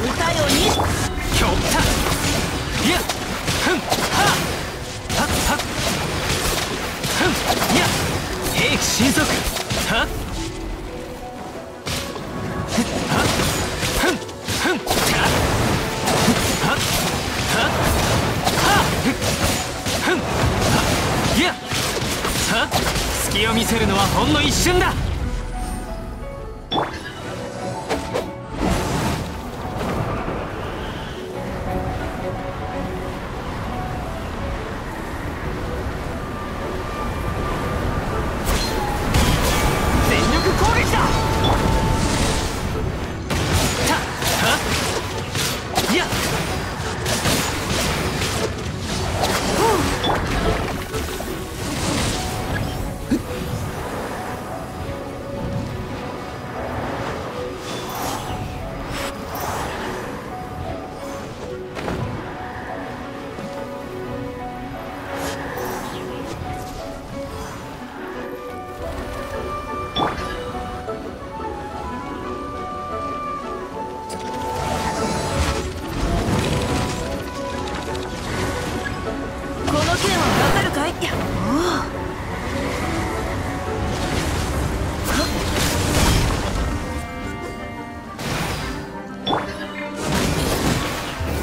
歌よに極端いやふんははっはっふんいや兵器神速はっはっふんふんはっはっはっはっふんはっいやはっ隙を見せるのはほんの一瞬だ。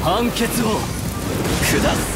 判決を下す。